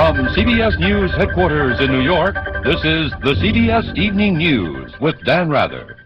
From CBS News headquarters in New York, this is the CBS Evening News with Dan Rather.